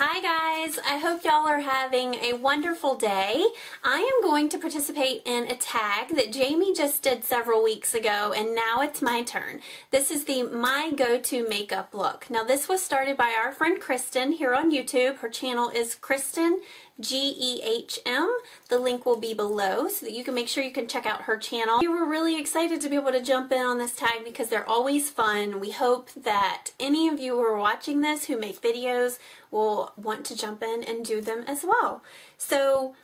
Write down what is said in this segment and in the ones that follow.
Hi guys, I hope y'all are having a wonderful day. I am going to participate in a tag that Jayme just did several weeks ago and now it's my turn. This is the My Go-To Makeup Look. Now this was started by our friend Kristin here on YouTube. Her channel is Kristin G-E-H-M. The link will be below so that you can make sure you can check out her channel. We were really excited to be able to jump in on this tag because they're always fun. We hope that any of you who are watching this who make videos will want to jump in and do them as well. So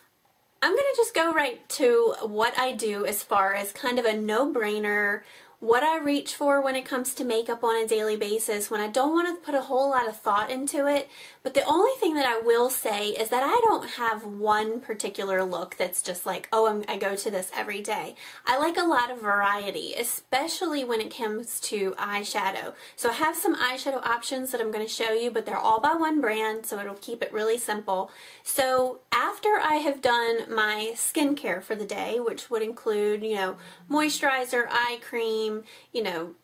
I'm going to just go right to what I do as far as kind of a no-brainer what I reach for when it comes to makeup on a daily basis when I don't want to put a whole lot of thought into it. But the only thing that I will say is that I don't have one particular look that's just like, oh, I'm, i go to this every day. I like a lot of variety, especially when it comes to eyeshadow. So I have some eyeshadow options that I'm going to show you, but they're all by one brand, so it'll keep it really simple. So after I have done my skincare for the day, which would include, you know, moisturizer, eye cream, you know,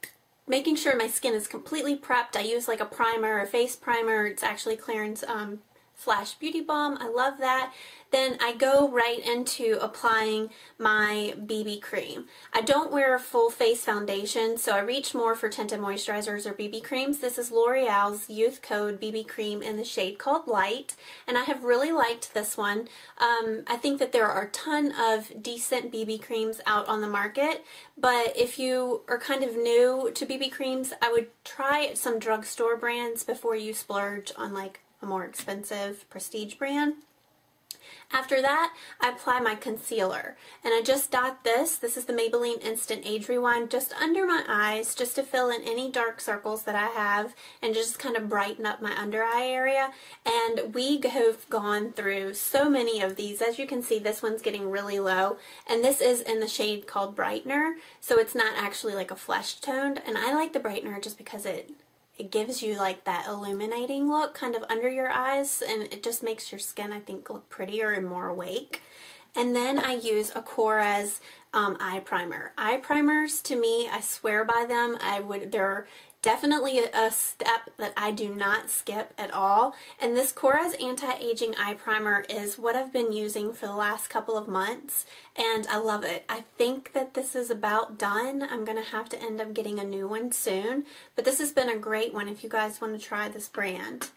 making sure my skin is completely prepped. I use like a primer, a face primer. It's actually Clarins um, Flash Beauty Balm. I love that. Then I go right into applying my BB cream. I don't wear a full face foundation, so I reach more for tinted moisturizers or BB creams. This is L'Oreal's Youth Code BB cream in the shade called Light, and I have really liked this one. Um, I think that there are a ton of decent BB creams out on the market, but if you are kind of new to BB creams, I would try some drugstore brands before you splurge on like a more expensive prestige brand. After that, I apply my concealer. And I just dot this, this is the Maybelline Instant Age Rewind, just under my eyes, just to fill in any dark circles that I have and just kind of brighten up my under eye area. And we have gone through so many of these. As you can see, this one's getting really low. And this is in the shade called Brightener, so it's not actually like a flesh toned. And I like the Brightener just because it it gives you like that illuminating look kind of under your eyes and it just makes your skin I think look prettier and more awake. And then I use a Korres um, eye primer. Eye primers to me, I swear by them. I would, they're Definitely a step that I do not skip at all. And this Korres Anti-Aging Eye Primer is what I've been using for the last couple of months. And I love it. I think that this is about done. I'm going to have to end up getting a new one soon. But this has been a great one if you guys want to try this brand.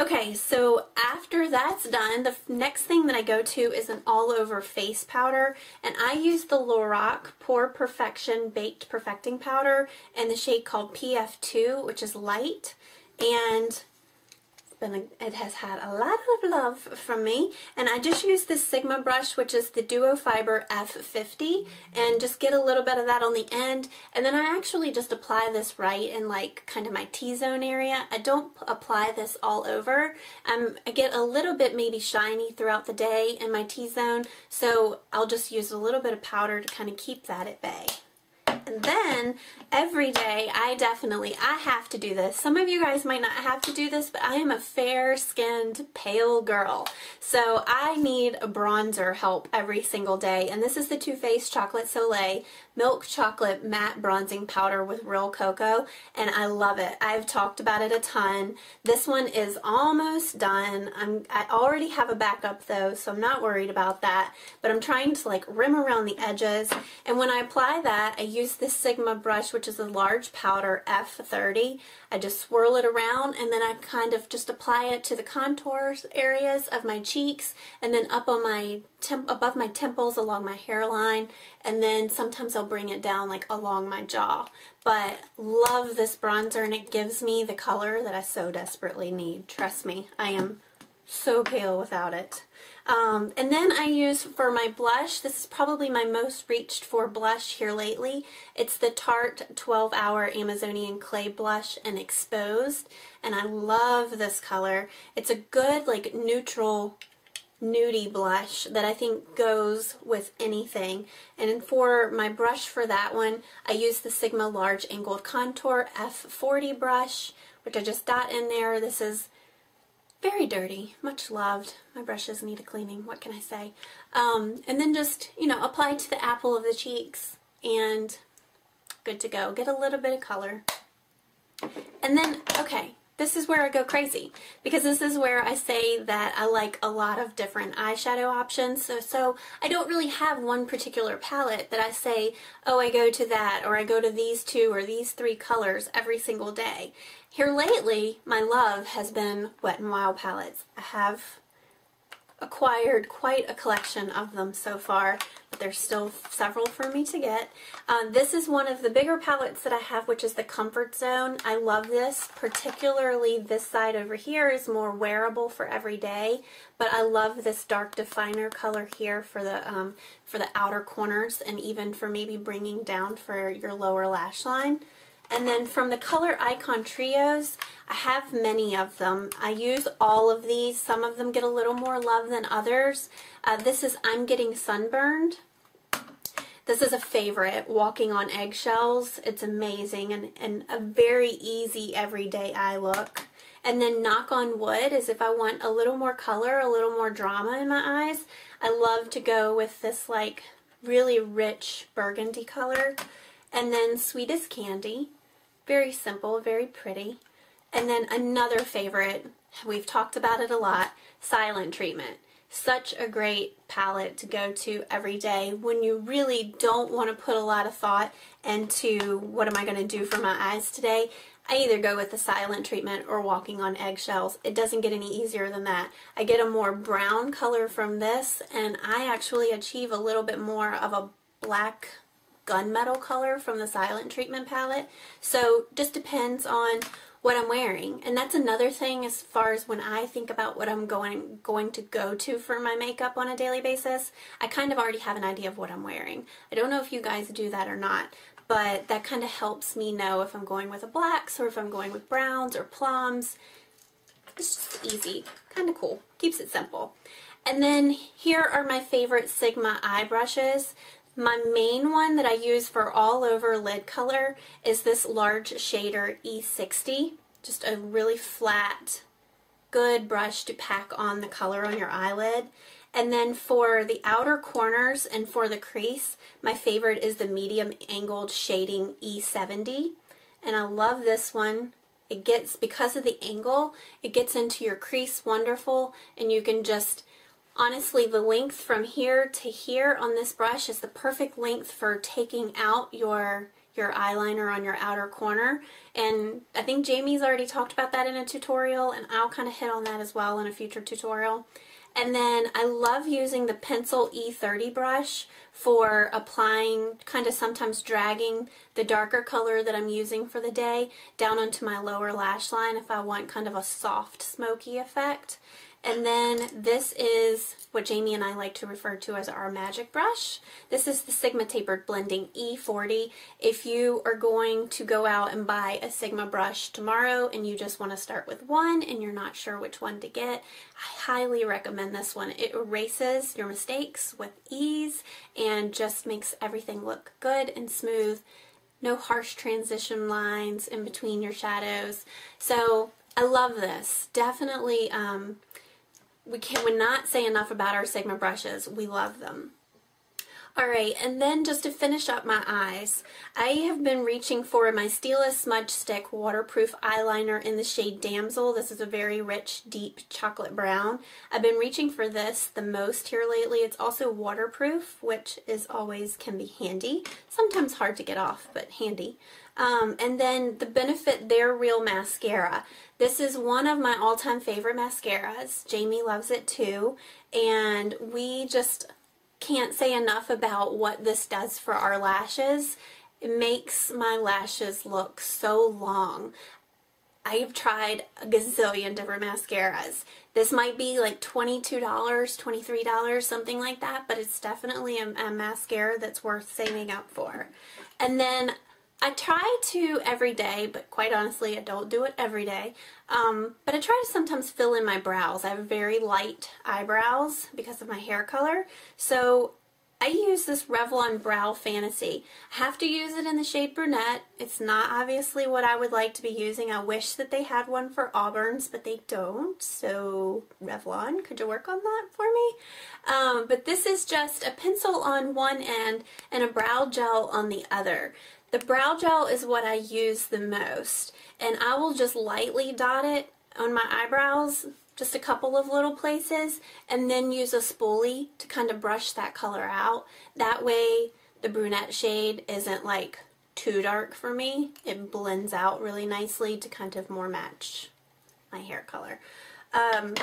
Okay, so after that's done, the next thing that I go to is an all-over face powder, and I use the Lorac Pore Perfection Baked Perfecting Powder in the shade called PF2, which is light, and been it has had a lot of love from me and I just use this Sigma brush which is the Duo Fiber F50 and just get a little bit of that on the end and then I actually just apply this right in like kind of my T-zone area. I don't apply this all over. Um, I get a little bit maybe shiny throughout the day in my T-zone so I'll just use a little bit of powder to kind of keep that at bay. And then every day, I definitely, I have to do this. Some of you guys might not have to do this, but I am a fair-skinned, pale girl. So I need a bronzer help every single day. And this is the Too Faced Chocolate Soleil Milk Chocolate Matte Bronzing Powder with Real Cocoa. And I love it. I've talked about it a ton. This one is almost done. I'm, I already have a backup though, so I'm not worried about that. But I'm trying to like rim around the edges. And when I apply that, I use this Sigma brush, which is a large powder F30. I just swirl it around and then I kind of just apply it to the contours areas of my cheeks and then up on my temp above my temples along my hairline and then sometimes I'll bring it down like along my jaw. But love this bronzer and it gives me the color that I so desperately need. Trust me, I am so pale without it. Um, and then I use for my blush, this is probably my most reached for blush here lately. It's the Tarte 12 Hour Amazonian Clay Blush and Exposed. And I love this color. It's a good like neutral nudie blush that I think goes with anything. And for my brush for that one, I use the Sigma Large Angled Contour F40 brush, which I just dot in there. This is very dirty, much loved. My brushes need a cleaning, what can I say? Um, and then just, you know, apply to the apple of the cheeks and good to go. Get a little bit of color. And then, okay, this is where I go crazy because this is where I say that I like a lot of different eyeshadow options. So, so I don't really have one particular palette that I say, oh, I go to that or I go to these two or these three colors every single day. Here lately, my love has been Wet n Wild palettes. I have acquired quite a collection of them so far, there's still several for me to get. Um, this is one of the bigger palettes that I have, which is the Comfort Zone. I love this, particularly this side over here is more wearable for every day, but I love this dark definer color here for the, um, for the outer corners and even for maybe bringing down for your lower lash line. And then from the Color Icon Trios, I have many of them. I use all of these. Some of them get a little more love than others. Uh, this is I'm Getting Sunburned. This is a favorite, Walking on Eggshells. It's amazing and, and a very easy everyday eye look. And then Knock on Wood is if I want a little more color, a little more drama in my eyes. I love to go with this like really rich burgundy color. And then Sweet as Candy, very simple, very pretty. And then another favorite, we've talked about it a lot, Silent Treatment. Such a great palette to go to every day when you really don't want to put a lot of thought into what am I going to do for my eyes today. I either go with the silent treatment or walking on eggshells. It doesn't get any easier than that. I get a more brown color from this and I actually achieve a little bit more of a black gunmetal color from the Silent Treatment palette. So just depends on what I'm wearing. And that's another thing as far as when I think about what I'm going going to go to for my makeup on a daily basis, I kind of already have an idea of what I'm wearing. I don't know if you guys do that or not, but that kind of helps me know if I'm going with a blacks or if I'm going with browns or plums. It's just easy, kind of cool, keeps it simple. And then here are my favorite Sigma eye brushes. My main one that I use for all over lid color is this large shader E60. Just a really flat, good brush to pack on the color on your eyelid. And then for the outer corners and for the crease, my favorite is the medium angled shading E70. And I love this one. It gets, because of the angle, it gets into your crease wonderful and you can just Honestly, the length from here to here on this brush is the perfect length for taking out your your eyeliner on your outer corner. And I think Jayme's already talked about that in a tutorial, and I'll kind of hit on that as well in a future tutorial. And then I love using the Pencil E30 brush for applying, kind of sometimes dragging the darker color that I'm using for the day down onto my lower lash line if I want kind of a soft smoky effect. And then this is what Jayme and I like to refer to as our magic brush. This is the Sigma Tapered Blending E40. If you are going to go out and buy a Sigma brush tomorrow and you just want to start with one and you're not sure which one to get, I highly recommend this one. It erases your mistakes with ease and just makes everything look good and smooth. No harsh transition lines in between your shadows. So I love this. Definitely um, we can would not say enough about our Sigma brushes. We love them. Alright, and then just to finish up my eyes, I have been reaching for my Stila Smudge Stick Waterproof Eyeliner in the shade Damsel. This is a very rich, deep chocolate brown. I've been reaching for this the most here lately. It's also waterproof, which is always can be handy. Sometimes hard to get off, but handy. Um, and then the Benefit They're Real Mascara. This is one of my all-time favorite mascaras. Jayme loves it too. And we just can't say enough about what this does for our lashes. It makes my lashes look so long. I've tried a gazillion different mascaras. This might be like $22, $23, something like that, but it's definitely a, a mascara that's worth saving up for. And then I try to every day, but quite honestly, I don't do it every day. Um, but I try to sometimes fill in my brows. I have very light eyebrows because of my hair color. So I use this Revlon Brow Fantasy. I have to use it in the shade Brunette. It's not obviously what I would like to be using. I wish that they had one for Auburns, but they don't. So Revlon, could you work on that for me? Um, but this is just a pencil on one end and a brow gel on the other. The brow gel is what I use the most, and I will just lightly dot it on my eyebrows, just a couple of little places, and then use a spoolie to kind of brush that color out. That way the brunette shade isn't like too dark for me. It blends out really nicely to kind of more match my hair color. Um,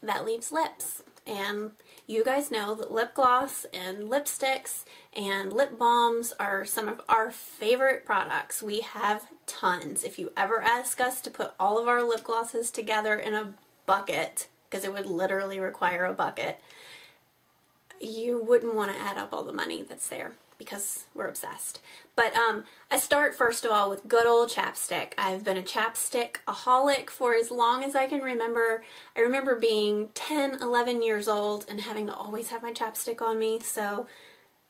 that leaves lips. And you guys know that lip gloss and lipsticks and lip balms are some of our favorite products. We have tons. If you ever ask us to put all of our lip glosses together in a bucket, because it would literally require a bucket, you wouldn't want to add up all the money that's there because we're obsessed. But um, I start first of all with good old chapstick. I've been a chapstick aholic for as long as I can remember. I remember being 10, 11 years old and having to always have my chapstick on me. So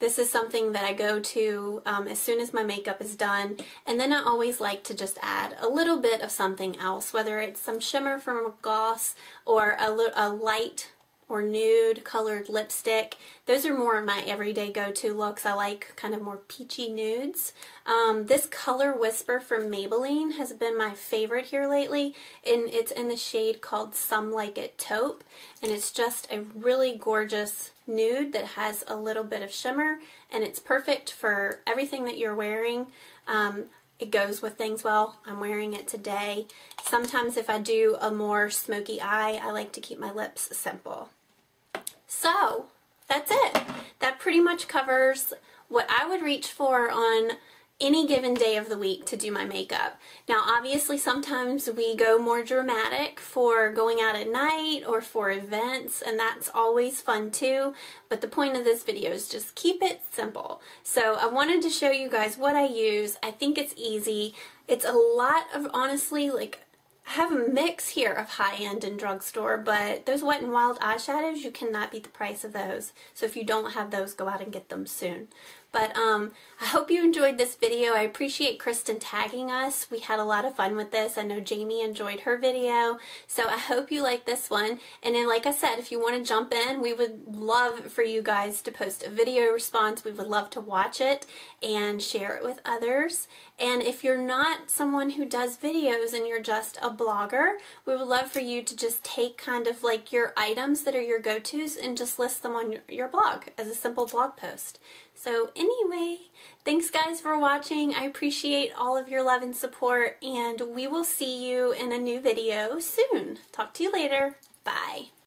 this is something that I go to um, as soon as my makeup is done. And then I always like to just add a little bit of something else, whether it's some shimmer from a gloss or a, a light or nude colored lipstick. Those are more of my everyday go-to looks. I like kind of more peachy nudes. Um, this Color Whisper from Maybelline has been my favorite here lately, and it's in the shade called Some Like It Taupe, and it's just a really gorgeous nude that has a little bit of shimmer, and it's perfect for everything that you're wearing. Um, it goes with things well. I'm wearing it today. Sometimes if I do a more smoky eye, I like to keep my lips simple. So that's it. That pretty much covers what I would reach for on any given day of the week to do my makeup. Now obviously sometimes we go more dramatic for going out at night or for events and that's always fun too but the point of this video is just keep it simple. So I wanted to show you guys what I use. I think it's easy. It's a lot of honestly like I have a mix here of high-end and drugstore, but those Wet n Wild eyeshadows, you cannot beat the price of those. So if you don't have those, go out and get them soon. But um, I hope you enjoyed this video. I appreciate Kristin tagging us. We had a lot of fun with this. I know Jayme enjoyed her video. So I hope you like this one. And then like I said, if you want to jump in, we would love for you guys to post a video response. We would love to watch it and share it with others. And if you're not someone who does videos and you're just a blogger, we would love for you to just take kind of like your items that are your go-tos and just list them on your blog as a simple blog post. So anyway, thanks guys for watching. I appreciate all of your love and support and we will see you in a new video soon. Talk to you later. Bye.